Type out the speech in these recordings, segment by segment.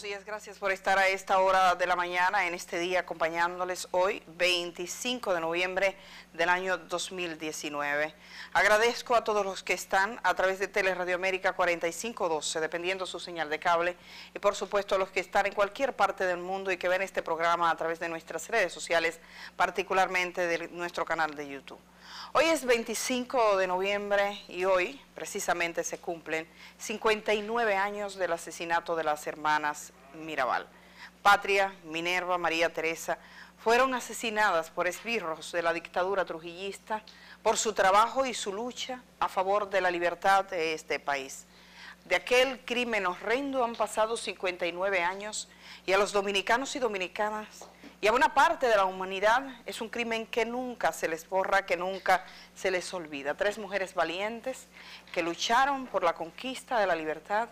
buenos días. Gracias por estar a esta hora de la mañana en este día acompañándoles hoy, 25 de noviembre del año 2019. Agradezco a todos los que están a través de Teleradio América 4512, dependiendo su señal de cable, y por supuesto a los que están en cualquier parte del mundo y que ven este programa a través de nuestras redes sociales, particularmente de nuestro canal de YouTube. Hoy es 25 de noviembre y hoy precisamente se cumplen 59 años del asesinato de las hermanas Mirabal. Patria, Minerva, María Teresa fueron asesinadas por esbirros de la dictadura trujillista por su trabajo y su lucha a favor de la libertad de este país. De aquel crimen horrendo han pasado 59 años y a los dominicanos y dominicanas y a una parte de la humanidad es un crimen que nunca se les borra, que nunca se les olvida. Tres mujeres valientes que lucharon por la conquista de la libertad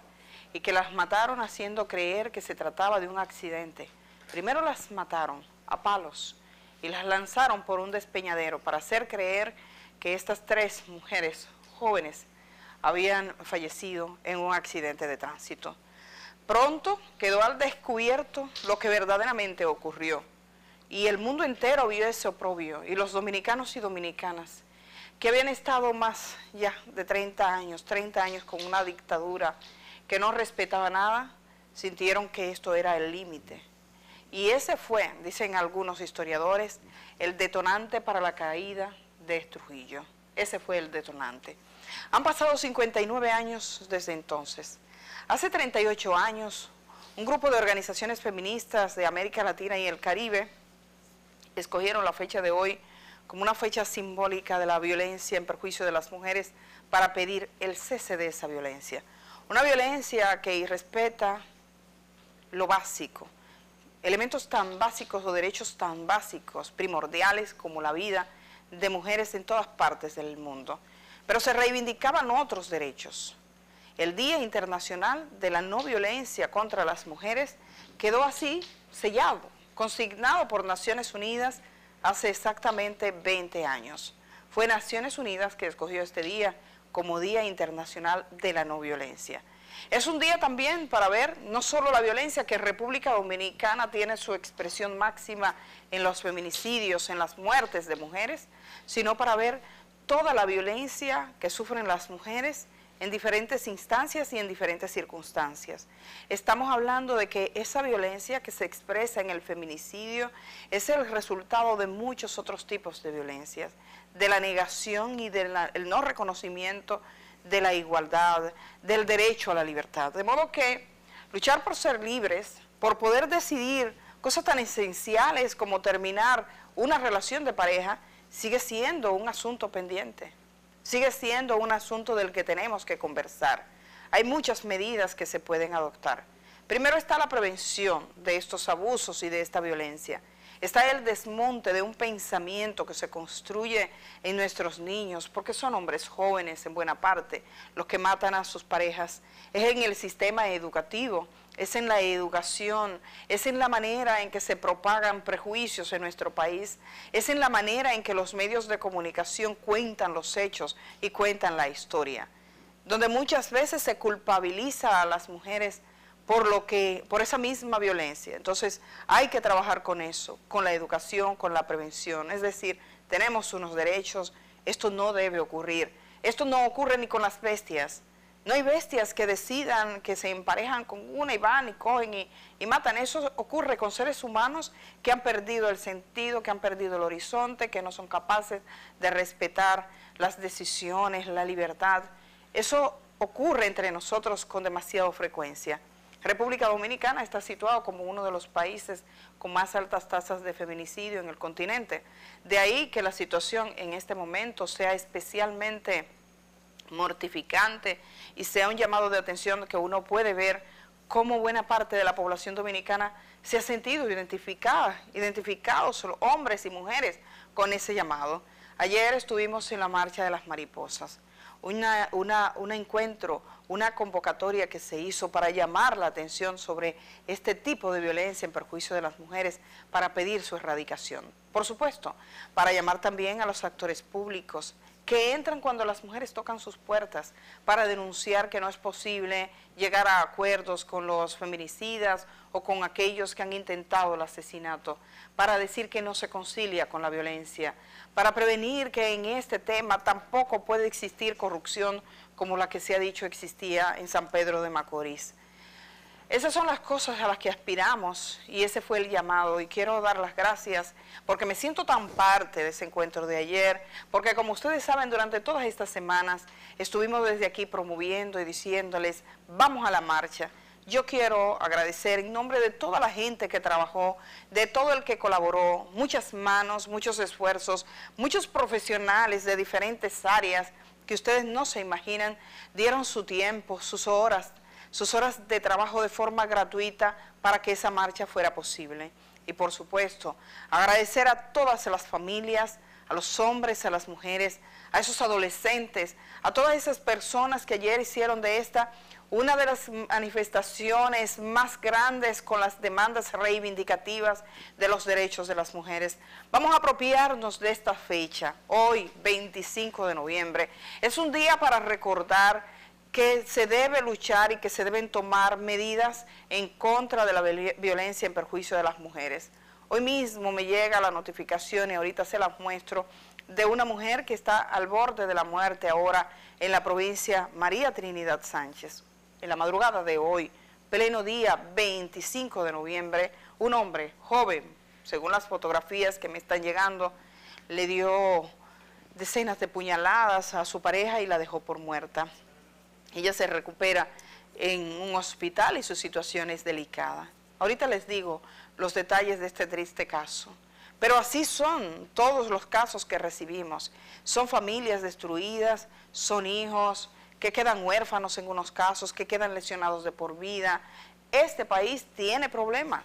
y que las mataron haciendo creer que se trataba de un accidente. Primero las mataron a palos y las lanzaron por un despeñadero para hacer creer que estas tres mujeres jóvenes habían fallecido en un accidente de tránsito. Pronto quedó al descubierto lo que verdaderamente ocurrió y el mundo entero vio ese oprobio, y los dominicanos y dominicanas, que habían estado más ya de 30 años, 30 años con una dictadura que no respetaba nada, sintieron que esto era el límite. Y ese fue, dicen algunos historiadores, el detonante para la caída de Trujillo. Ese fue el detonante. Han pasado 59 años desde entonces. Hace 38 años, un grupo de organizaciones feministas de América Latina y el Caribe escogieron la fecha de hoy como una fecha simbólica de la violencia en perjuicio de las mujeres para pedir el cese de esa violencia. Una violencia que irrespeta lo básico, elementos tan básicos o derechos tan básicos, primordiales como la vida de mujeres en todas partes del mundo. Pero se reivindicaban otros derechos. El Día Internacional de la No Violencia contra las Mujeres quedó así sellado consignado por Naciones Unidas hace exactamente 20 años. Fue Naciones Unidas que escogió este día como Día Internacional de la No Violencia. Es un día también para ver no solo la violencia que República Dominicana tiene su expresión máxima en los feminicidios, en las muertes de mujeres, sino para ver toda la violencia que sufren las mujeres en diferentes instancias y en diferentes circunstancias. Estamos hablando de que esa violencia que se expresa en el feminicidio es el resultado de muchos otros tipos de violencias, de la negación y del no reconocimiento de la igualdad, del derecho a la libertad. De modo que luchar por ser libres, por poder decidir cosas tan esenciales como terminar una relación de pareja, sigue siendo un asunto pendiente sigue siendo un asunto del que tenemos que conversar. Hay muchas medidas que se pueden adoptar. Primero está la prevención de estos abusos y de esta violencia. Está el desmonte de un pensamiento que se construye en nuestros niños, porque son hombres jóvenes en buena parte los que matan a sus parejas. Es en el sistema educativo es en la educación, es en la manera en que se propagan prejuicios en nuestro país, es en la manera en que los medios de comunicación cuentan los hechos y cuentan la historia, donde muchas veces se culpabiliza a las mujeres por lo que por esa misma violencia. Entonces, hay que trabajar con eso, con la educación, con la prevención, es decir, tenemos unos derechos, esto no debe ocurrir. Esto no ocurre ni con las bestias, no hay bestias que decidan que se emparejan con una y van y cogen y, matan. Eso ocurre con seres humanos que han perdido el sentido, que han perdido el horizonte, que no son capaces de respetar las decisiones, la libertad. Eso ocurre entre nosotros con demasiada frecuencia. República Dominicana está situado como uno de los países con más altas tasas de feminicidio en el continente. De ahí que la situación en este momento sea especialmente mortificante y sea un llamado de atención que uno puede ver cómo buena parte de la población dominicana se ha sentido identificada, identificados hombres y mujeres con ese llamado. Ayer estuvimos en la Marcha de las Mariposas, una, un encuentro, una convocatoria que se hizo para llamar la atención sobre este tipo de violencia en perjuicio de las mujeres para pedir su erradicación. Por supuesto, para llamar también a los actores públicos que entran cuando las mujeres tocan sus puertas para denunciar que no es posible llegar a acuerdos con los feminicidas o con aquellos que han intentado el asesinato, para decir que no se concilia con la violencia, para prevenir que en este tema tampoco puede existir corrupción como la que se ha dicho existía en San Pedro de Macorís. Esas son las cosas a las que aspiramos y ese fue el llamado y quiero dar las gracias porque me siento tan parte de ese encuentro de ayer, porque como ustedes saben durante todas estas semanas estuvimos desde aquí promoviendo y diciéndoles vamos a la marcha. Yo quiero agradecer en nombre de toda la gente que trabajó, de todo el que colaboró, muchas manos, muchos esfuerzos, muchos profesionales de diferentes áreas que ustedes no se imaginan, dieron su tiempo, sus horas, sus horas de trabajo de forma gratuita para que esa marcha fuera posible. Y por supuesto, agradecer a todas las familias, a los hombres, a las mujeres, a esos adolescentes, a todas esas personas que ayer hicieron de esta una de las manifestaciones más grandes con las demandas reivindicativas de los derechos de las mujeres. Vamos a apropiarnos de esta fecha, hoy 25 de noviembre. Es un día para recordar que se debe luchar y que se deben tomar medidas en contra de la violencia en perjuicio de las mujeres. Hoy mismo me llega la notificación y ahorita se las muestro de una mujer que está al borde de la muerte ahora en la provincia María Trinidad Sánchez. En la madrugada de hoy, pleno día 25 de noviembre, un hombre joven, según las fotografías que me están llegando, le dio decenas de puñaladas a su pareja y la dejó por muerta. Ella se recupera en un hospital y su situación es delicada. Ahorita les digo los detalles de este triste caso. Pero así son todos los casos que recibimos. Son familias destruidas, son hijos que quedan huérfanos en unos casos, que quedan lesionados de por vida. Este país tiene problemas,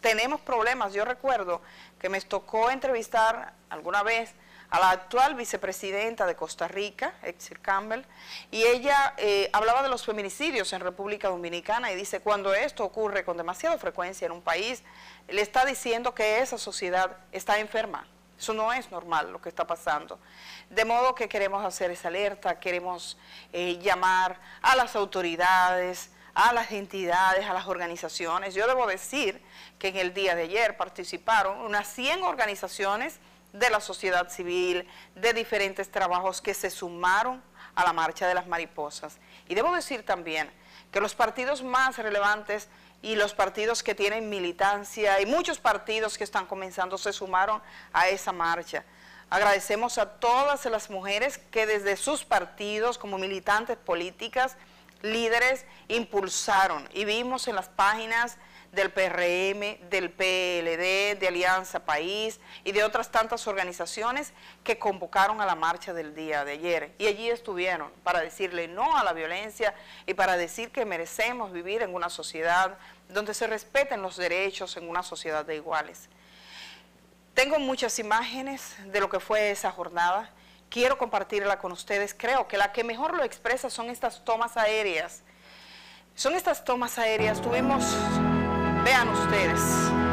tenemos problemas. Yo recuerdo que me tocó entrevistar alguna vez a la actual vicepresidenta de Costa Rica, Exir Campbell, y ella eh, hablaba de los feminicidios en República Dominicana y dice, cuando esto ocurre con demasiada frecuencia en un país, le está diciendo que esa sociedad está enferma. Eso no es normal lo que está pasando. De modo que queremos hacer esa alerta, queremos eh, llamar a las autoridades, a las entidades, a las organizaciones. Yo debo decir que en el día de ayer participaron unas 100 organizaciones de la sociedad civil, de diferentes trabajos que se sumaron a la marcha de las mariposas. Y debo decir también que los partidos más relevantes y los partidos que tienen militancia y muchos partidos que están comenzando se sumaron a esa marcha. Agradecemos a todas las mujeres que desde sus partidos como militantes políticas, líderes, impulsaron y vimos en las páginas del PRM, del PLD, de Alianza País y de otras tantas organizaciones que convocaron a la marcha del día de ayer. Y allí estuvieron para decirle no a la violencia y para decir que merecemos vivir en una sociedad donde se respeten los derechos, en una sociedad de iguales. Tengo muchas imágenes de lo que fue esa jornada. Quiero compartirla con ustedes. Creo que la que mejor lo expresa son estas tomas aéreas. Son estas tomas aéreas. Tuvimos Vean ustedes.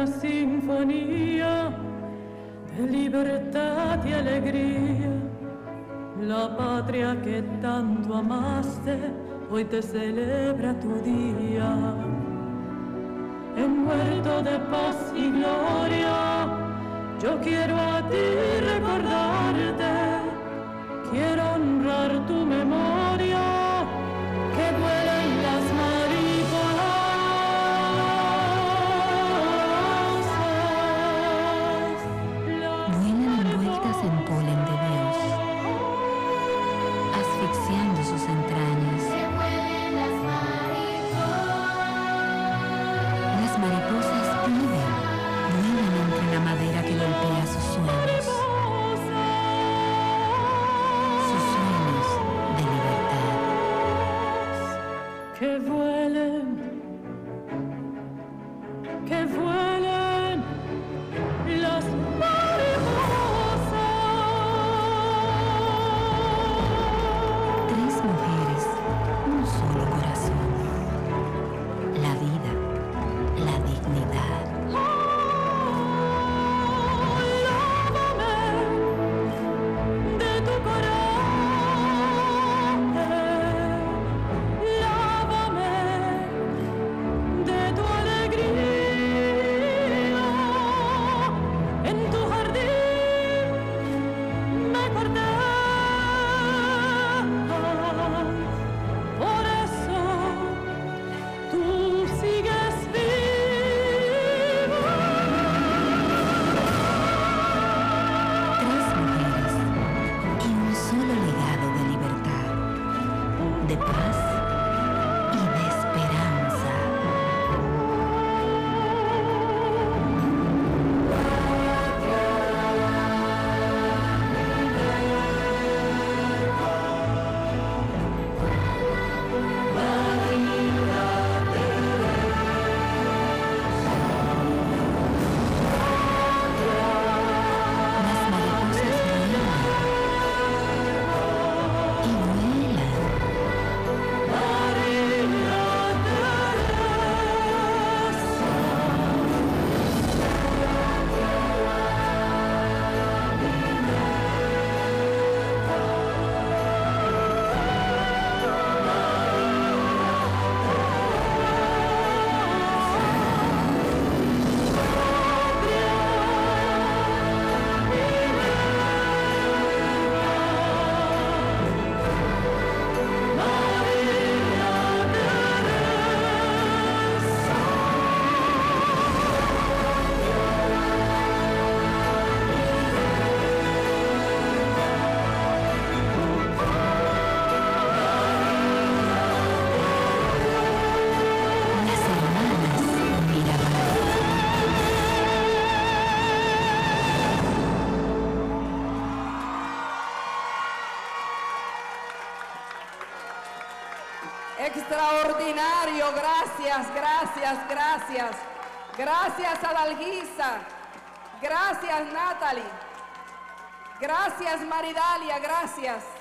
una sinfonía de libertad y alegría. La patria que tanto amaste hoy te celebra tu día. Envuelto de paz y gloria, yo quiero a ti recordarte, quiero honrar tu memoria Gracias, gracias. Gracias a Dalguisa. Gracias, Natalie. Gracias, Maridalia. Gracias.